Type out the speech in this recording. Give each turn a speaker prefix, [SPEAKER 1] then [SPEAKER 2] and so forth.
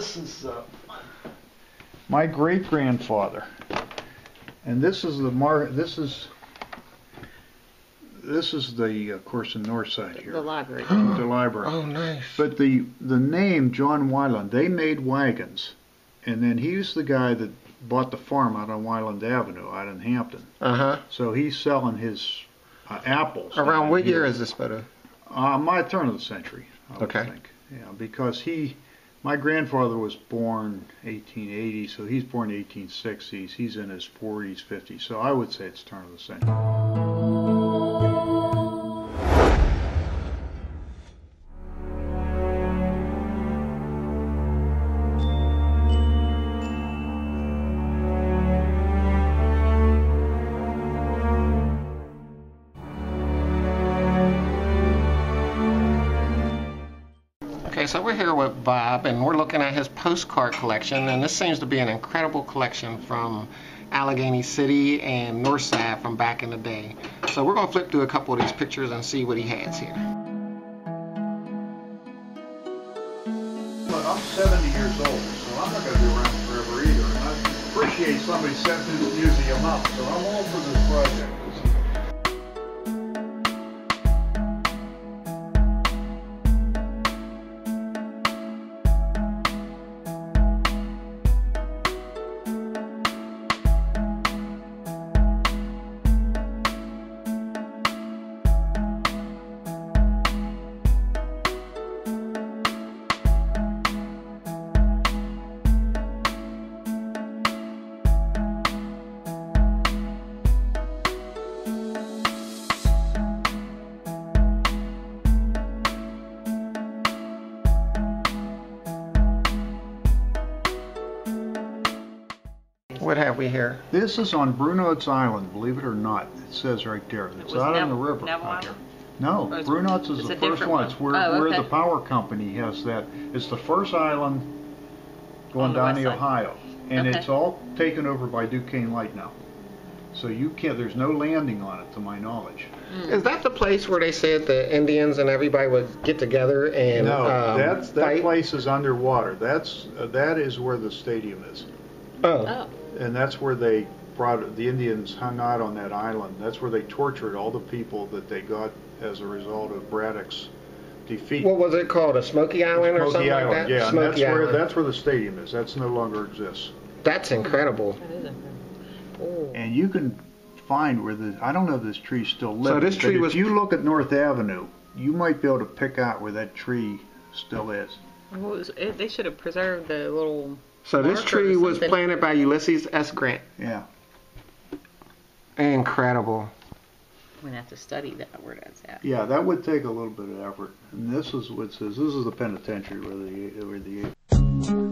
[SPEAKER 1] this is uh, my great grandfather, and this is the mar. This is this is the of course the north side here,
[SPEAKER 2] The library.
[SPEAKER 1] the library.
[SPEAKER 3] Oh, nice.
[SPEAKER 1] But the the name John Wyland, they made wagons, and then he's the guy that bought the farm out on Wyland Avenue out in Hampton.
[SPEAKER 3] Uh huh.
[SPEAKER 1] So he's selling his uh, apples.
[SPEAKER 3] Around
[SPEAKER 1] down
[SPEAKER 3] what
[SPEAKER 1] here.
[SPEAKER 3] year is this photo?
[SPEAKER 1] Uh, my turn of the century, I would
[SPEAKER 3] Okay.
[SPEAKER 1] think. Yeah, because he, my grandfather was born 1880, so he's born 1860s. He's in his 40s, 50s. So I would say it's turn of the century.
[SPEAKER 3] Okay, so we're here with Bob, and we're looking at his postcard collection, and this seems to be an incredible collection from Allegheny City and Northside from back in the day. So we're going to flip through a couple of these pictures and see what he has here.
[SPEAKER 1] But I'm 70 years old, so I'm not going to be around forever either. And I appreciate somebody setting this museum up, so I'm all for this project.
[SPEAKER 3] What have we here?
[SPEAKER 1] This is on Brunot's Island, believe it or not. It says right there. It's
[SPEAKER 2] was
[SPEAKER 1] out on the
[SPEAKER 2] Nev-
[SPEAKER 1] river.
[SPEAKER 2] Neville
[SPEAKER 1] out
[SPEAKER 2] Island?
[SPEAKER 1] No,
[SPEAKER 2] Or it's-
[SPEAKER 1] Brunot's is
[SPEAKER 2] it's
[SPEAKER 1] the
[SPEAKER 2] a
[SPEAKER 1] first
[SPEAKER 2] different
[SPEAKER 1] one.
[SPEAKER 2] one.
[SPEAKER 1] It's where,
[SPEAKER 2] Oh,
[SPEAKER 1] where
[SPEAKER 2] okay.
[SPEAKER 1] the power company has that. It's the first island going
[SPEAKER 2] the
[SPEAKER 1] down
[SPEAKER 2] west
[SPEAKER 1] the
[SPEAKER 2] side.
[SPEAKER 1] Ohio. And
[SPEAKER 2] Okay.
[SPEAKER 1] it's all taken over by Duquesne Light now. So you can't, there's no landing on it to my knowledge.
[SPEAKER 3] Is that the place where they said the Indians and everybody would get together and
[SPEAKER 1] No,
[SPEAKER 3] um,
[SPEAKER 1] that's, that
[SPEAKER 3] fight?
[SPEAKER 1] place is underwater. That's, uh, that is where the stadium is.
[SPEAKER 3] Oh,
[SPEAKER 2] Oh,
[SPEAKER 1] And that's where they brought, the Indians hung out on that island. That's where they tortured all the people that they got as a result of Braddock's defeat.
[SPEAKER 3] what was it called? A Smoky Island or something
[SPEAKER 1] Island,
[SPEAKER 3] like that?
[SPEAKER 1] yeah, and that's
[SPEAKER 3] Smoky
[SPEAKER 1] where,
[SPEAKER 3] Island.
[SPEAKER 1] that's where the stadium is. That's no longer exists.
[SPEAKER 3] That's oh, incredible.
[SPEAKER 2] that is a. Oh.
[SPEAKER 1] And you can find where the, I don't know if this tree's still living.
[SPEAKER 3] this tree
[SPEAKER 1] but
[SPEAKER 3] was-
[SPEAKER 1] If you look at North Avenue, you might be able to pick out where that tree still is.
[SPEAKER 2] What was, it, they should have preserved the little.
[SPEAKER 3] So this tree was
[SPEAKER 2] something.
[SPEAKER 3] planted by Ulysses S. Grant.
[SPEAKER 1] Yeah.
[SPEAKER 3] Incredible.
[SPEAKER 2] I'm gonna have to study that where that's at.
[SPEAKER 1] Yeah, that would take a little bit of effort. And this is what says, this is the penitentiary where the, where the